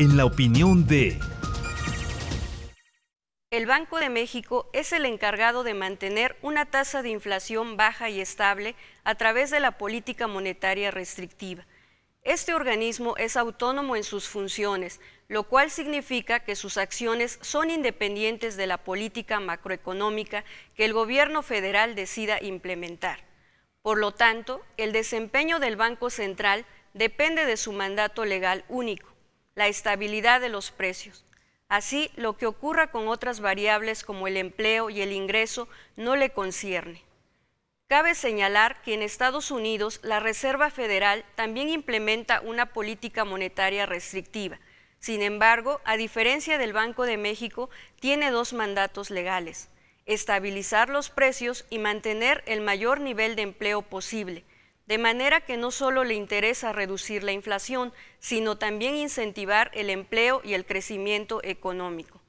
En la opinión de... El Banco de México es el encargado de mantener una tasa de inflación baja y estable a través de la política monetaria restrictiva. Este organismo es autónomo en sus funciones, lo cual significa que sus acciones son independientes de la política macroeconómica que el gobierno federal decida implementar. Por lo tanto, el desempeño del Banco Central depende de su mandato legal único, la estabilidad de los precios. Así, lo que ocurra con otras variables como el empleo y el ingreso no le concierne. Cabe señalar que en Estados Unidos la Reserva Federal también implementa una política monetaria restrictiva. Sin embargo, a diferencia del Banco de México, tiene dos mandatos legales, estabilizar los precios y mantener el mayor nivel de empleo posible, de manera que no solo le interesa reducir la inflación, sino también incentivar el empleo y el crecimiento económico.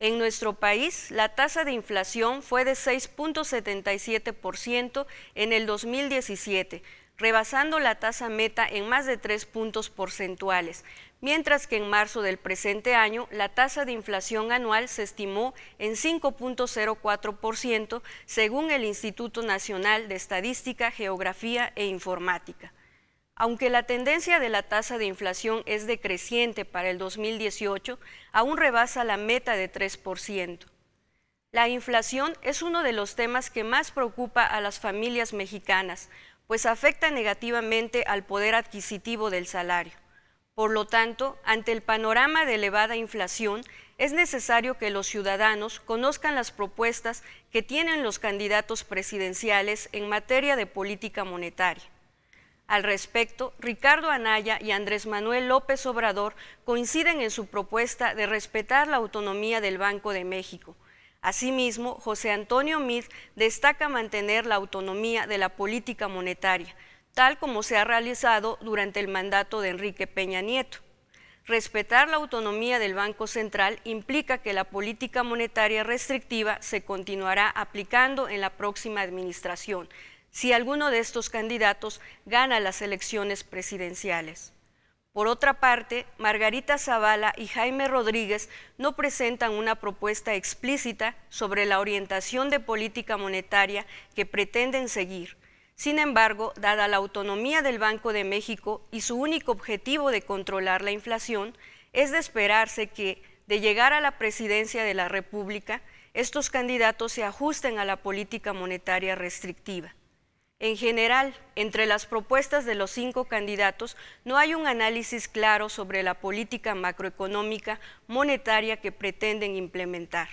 En nuestro país, la tasa de inflación fue de 6.77% en el 2017, rebasando la tasa meta en más de 3 puntos porcentuales, mientras que en marzo del presente año la tasa de inflación anual se estimó en 5.04% según el Instituto Nacional de Estadística, Geografía e Informática. Aunque la tendencia de la tasa de inflación es decreciente para el 2018, aún rebasa la meta de 3%. La inflación es uno de los temas que más preocupa a las familias mexicanas, pues afecta negativamente al poder adquisitivo del salario. Por lo tanto, ante el panorama de elevada inflación, es necesario que los ciudadanos conozcan las propuestas que tienen los candidatos presidenciales en materia de política monetaria. Al respecto, Ricardo Anaya y Andrés Manuel López Obrador coinciden en su propuesta de respetar la autonomía del Banco de México. Asimismo, José Antonio Mid destaca mantener la autonomía de la política monetaria, tal como se ha realizado durante el mandato de Enrique Peña Nieto. Respetar la autonomía del Banco Central implica que la política monetaria restrictiva se continuará aplicando en la próxima administración, si alguno de estos candidatos gana las elecciones presidenciales. Por otra parte, Margarita Zavala y Jaime Rodríguez no presentan una propuesta explícita sobre la orientación de política monetaria que pretenden seguir, sin embargo, dada la autonomía del Banco de México y su único objetivo de controlar la inflación, es de esperarse que, de llegar a la presidencia de la República, estos candidatos se ajusten a la política monetaria restrictiva. En general, entre las propuestas de los cinco candidatos no hay un análisis claro sobre la política macroeconómica monetaria que pretenden implementar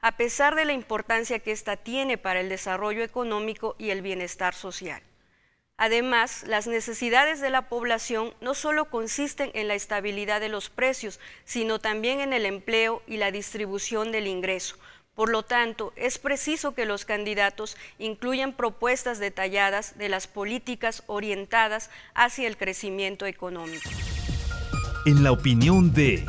a pesar de la importancia que ésta tiene para el desarrollo económico y el bienestar social. Además, las necesidades de la población no solo consisten en la estabilidad de los precios, sino también en el empleo y la distribución del ingreso. Por lo tanto, es preciso que los candidatos incluyan propuestas detalladas de las políticas orientadas hacia el crecimiento económico. En la opinión de